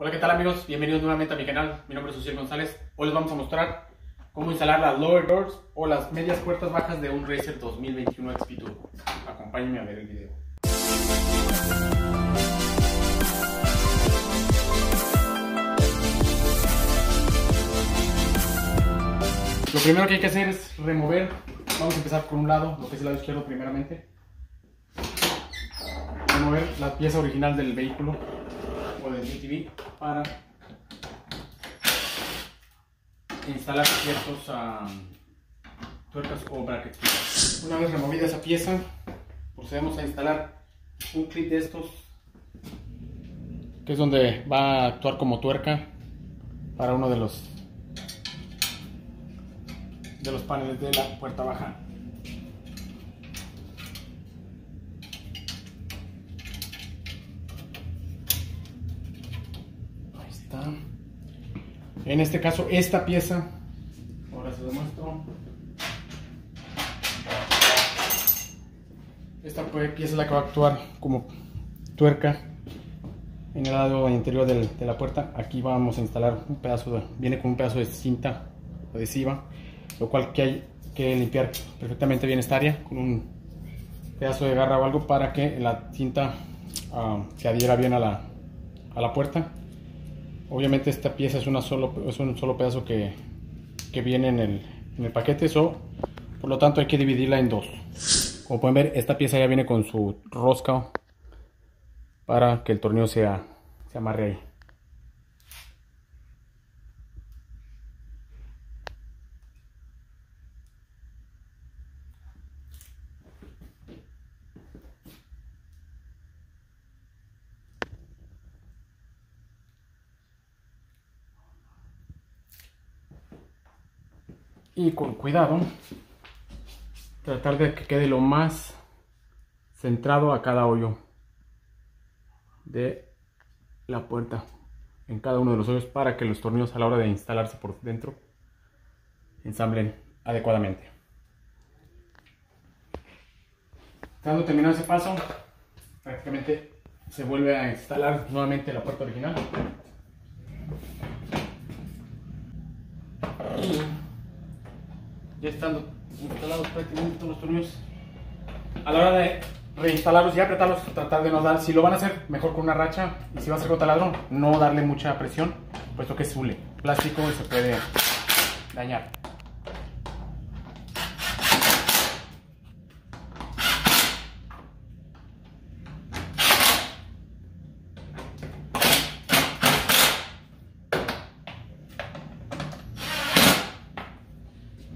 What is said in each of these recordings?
Hola, ¿qué tal amigos? Bienvenidos nuevamente a mi canal. Mi nombre es José González. Hoy les vamos a mostrar cómo instalar las lower doors o las medias puertas bajas de un Racer 2021 XP Turbo. Acompáñenme a ver el video. Lo primero que hay que hacer es remover. Vamos a empezar por un lado, lo que es el lado izquierdo primeramente. Remover la pieza original del vehículo o del GTV para instalar ciertos um, tuercas o brackets. Una vez removida esa pieza, procedemos a instalar un clip de estos que es donde va a actuar como tuerca para uno de los de los paneles de la puerta baja. Ahí está. En este caso, esta pieza, ahora se lo muestro. Esta pieza es la que va a actuar como tuerca en el lado interior del, de la puerta. Aquí vamos a instalar un pedazo, de, viene con un pedazo de cinta adhesiva lo cual que hay que limpiar perfectamente bien esta área con un pedazo de garra o algo para que la cinta uh, se adhiera bien a la, a la, puerta. Obviamente esta pieza es, una solo, es un solo pedazo que, que viene en el, en el paquete, eso, por lo tanto hay que dividirla en dos. Como pueden ver, esta pieza ya viene con su rosca para que el tornillo sea, se amarre ahí. Y con cuidado tratar de que quede lo más centrado a cada hoyo de la puerta en cada uno de los hoyos para que los tornillos a la hora de instalarse por dentro ensamblen adecuadamente. Estando terminado ese paso prácticamente se vuelve a instalar nuevamente la puerta original ya estando instalados prácticamente todos los tornillos, a la hora de reinstalarlos y apretarlos, tratar de no dar, si lo van a hacer, mejor con una racha, y si va a ser con taladro, no darle mucha presión, puesto que es hule, plástico y se puede dañar.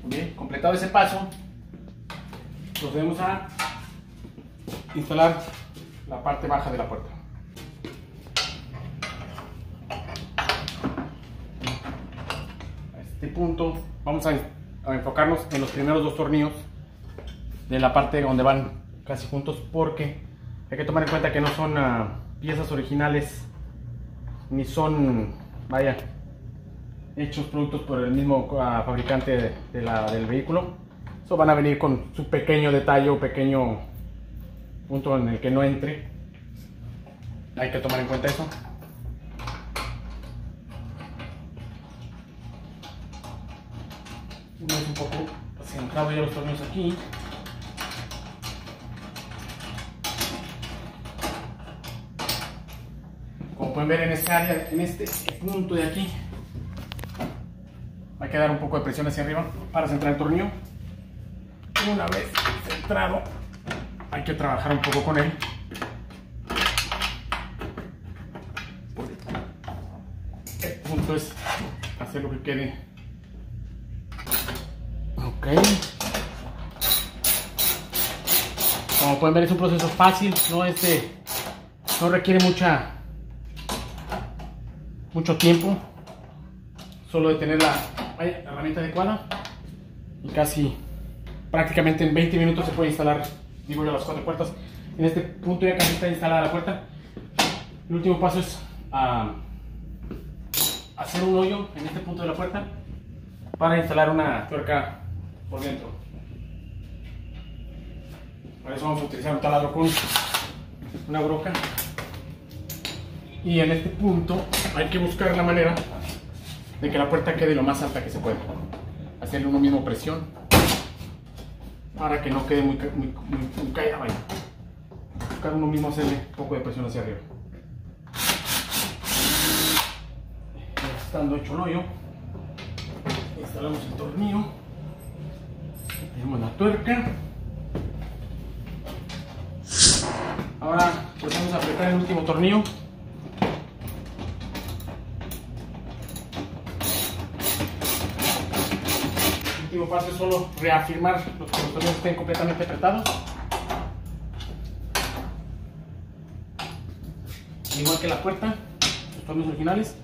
Bien, completado ese paso, procedemos a instalar la parte baja de la puerta. A este punto vamos a, enfocarnos en los primeros dos tornillos de la parte donde van casi juntos porque hay que tomar en cuenta que no son uh, piezas originales ni son, vaya, hechos productos por el mismo uh, fabricante de, la, del vehículo. So van a venir con su pequeño detalle o pequeño punto en el que no entre. Hay que tomar en cuenta eso. Vez un poco centrado ya los tornillos aquí. Como pueden ver en esta área, en este punto de aquí, que dar un poco de presión hacia arriba para centrar el tornillo. Una vez centrado, hay que trabajar un poco con él. El punto es hacer lo que quede. Ok. Como pueden ver es un proceso fácil, no es de, no requiere mucha mucho tiempo. Solo de tener la, la herramienta adecuada. Y casi prácticamente en 20 minutos se puede instalar digo yo las cuatro puertas. En este punto ya casi está instalada la puerta. El último paso es uh, hacer un hoyo en este punto de la puerta para instalar una tuerca por dentro. Para eso vamos a utilizar un taladro con una broca. Y en este punto hay que buscar la manera de que la puerta quede lo más alta que se pueda. Hacerle uno mismo presión para que no quede muy, muy, muy, caída. Buscar uno mismo hacerle un poco de presión hacia arriba. Estando hecho el hoyo, instalamos el tornillo, tenemos la tuerca. Ahora pues vamos a apretar el último tornillo es solo reafirmar los que los tornillos estén completamente apretados. Igual que la puerta, los tornillos originales.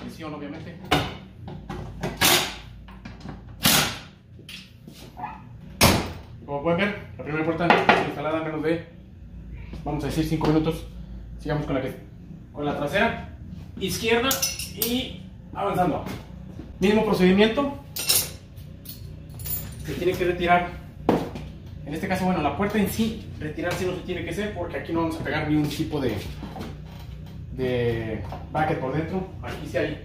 Presión, obviamente. Como pueden ver, la primera puerta instalada en menos de, vamos a decir, 5 minutos. Sigamos con la que con la trasera izquierda y avanzando. Mismo procedimiento. Se tiene que retirar. En este caso, bueno, la puerta en sí, retirarse no se tiene que hacer porque aquí no vamos a pegar ni un tipo de, de bracket por dentro. Aquí sí hay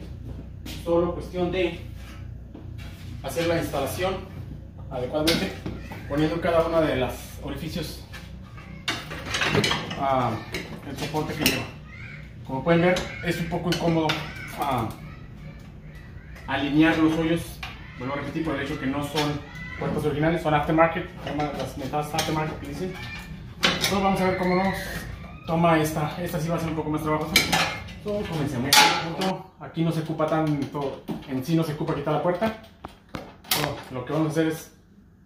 solo cuestión de hacer la instalación adecuadamente poniendo cada una de los orificios ah, el soporte que lleva. Como pueden ver, es un poco incómodo ah, alinear los hoyos. Vuelvo a repetir por el hecho que no son puertas originales, son aftermarket, las metadas aftermarket que dicen. Entonces vamos a ver cómo nos toma esta. Esta sí va a ser un poco más trabajosa. Entonces comencemos. Aquí no se ocupa tanto, en sí no se ocupa quitar la puerta. lo que vamos a hacer es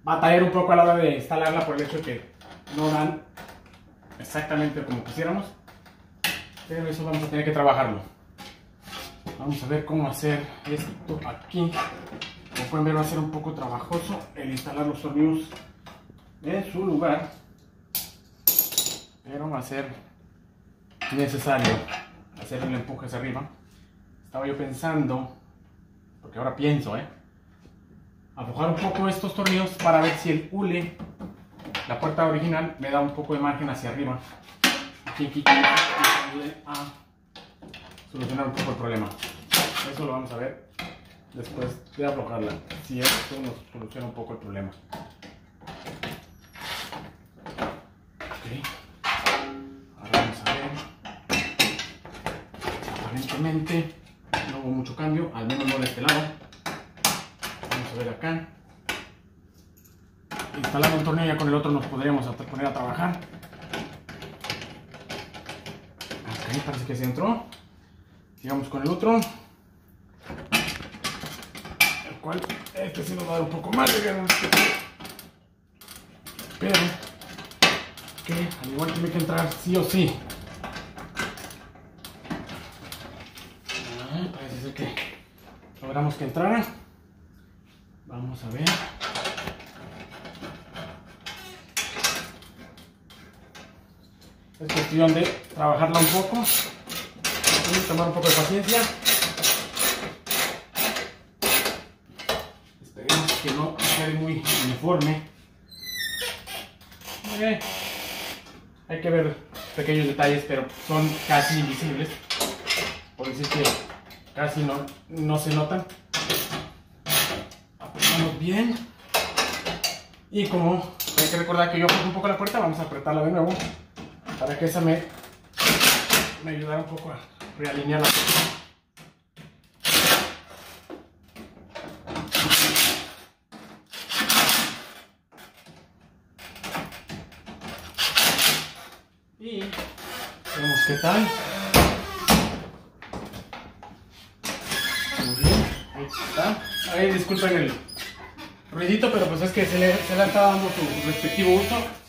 batallar un poco a la hora de instalarla por el hecho de que no dan exactamente como quisiéramos pero eso vamos a tener que trabajarlo. Vamos a ver cómo hacer esto aquí. Como pueden ver va a ser un poco trabajoso el instalar los tornillos en su lugar, pero va a ser necesario hacer el empuje hacia arriba. Estaba yo pensando, porque ahora pienso, ¿eh? aflojar un poco estos tornillos para ver si el hule, la puerta original, me da un poco de margen hacia arriba. Aquí, aquí a solucionar un poco el problema. Eso lo vamos a ver después de aflojarla. Si esto nos soluciona un poco el problema. Ahora vamos a ver. Aparentemente no hubo mucho cambio, al menos no de este lado. Vamos a ver acá. Instalando un tornillo con el otro nos podríamos poner a trabajar. Parece que se entró. Sigamos con el otro. El cual, este sí nos va a dar un poco más de. Pero, que al igual tiene que entrar sí o sí. Ah, parece ser que logramos que entrara. Vamos a ver. Es cuestión de trabajarla un poco y tomar un poco de paciencia. Esperemos que no quede muy uniforme. Eh, hay que ver pequeños detalles, pero son casi invisibles. Por decir que casi no, no se notan. Apretamos bien. Y como hay que recordar que yo apreto un poco la puerta, vamos a apretarla de nuevo para que esa me, me ayudara un poco a realinear la y vemos qué tal. Muy bien ahí está. Ahí disculpen el ruidito pero pues es que se le, se le dando su respectivo uso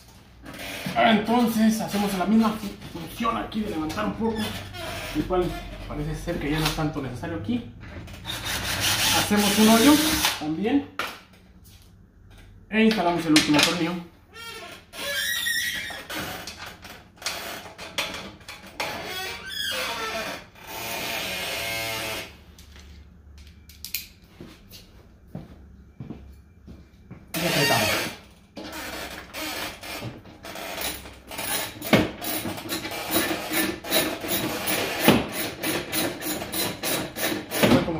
entonces hacemos la misma función aquí de levantar un poco, el cual parece ser que ya no es tanto necesario aquí. Hacemos un hoyo también e instalamos el último tornillo.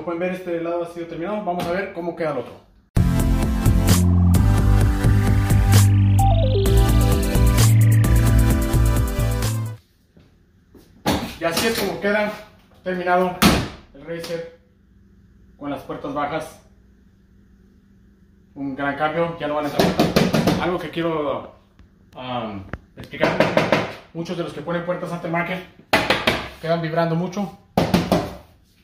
pueden este lado ha sido terminado. Vamos a ver cómo queda el otro. Y así es como queda terminado el Racer con las puertas bajas. Un gran cambio, ya no van a estar. Algo que quiero um, explicar. Muchos de los que ponen puertas aftermarket quedan vibrando mucho.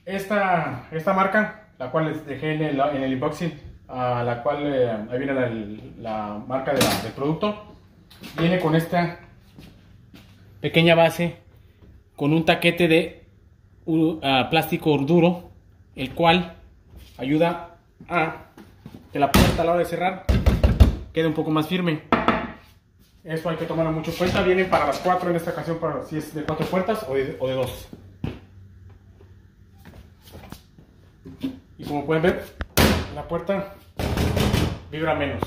Esta, esta marca, la cual les dejé en el, en el unboxing, a la cual eh, viene la, la marca del producto, viene con esta pequeña base con un taquete de uh, plástico duro, el cual ayuda a que la puerta a la hora de cerrar quede un poco más firme. Eso hay que tomarlo mucho en cuenta. Vienen para las cuatro en esta ocasión, para si es de cuatro puertas o de, o de dos. Como pueden ver, la puerta vibra menos.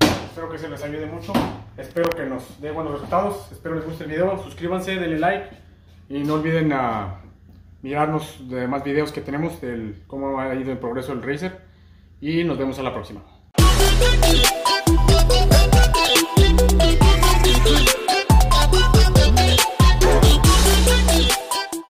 Espero que se les ayude mucho. Espero que nos dé buenos resultados. Espero les guste el video. Suscríbanse, denle like. Y no olviden a mirarnos de más videos que tenemos del cómo ha ido el progreso del Racer. Y nos vemos a la próxima.